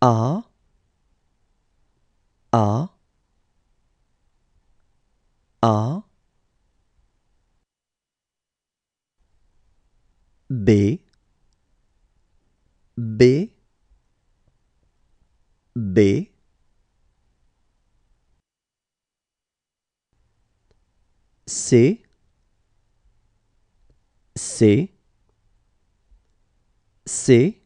A A A. B B B. C C. C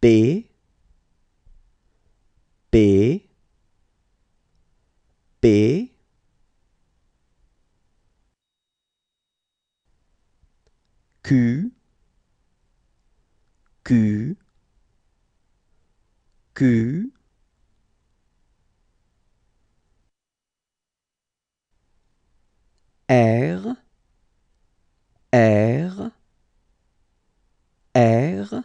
B B B Q Q Q. R R R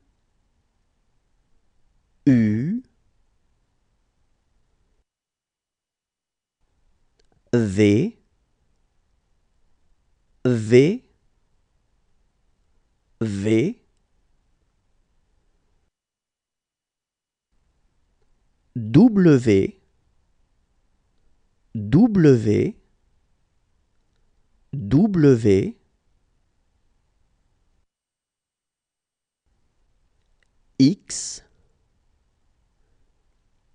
V V V. W W W. X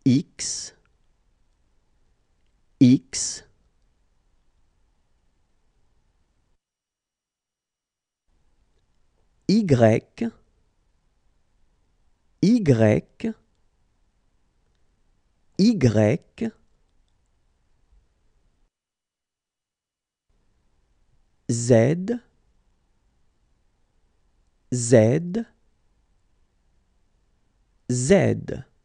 X X Y Y Y Z Z Z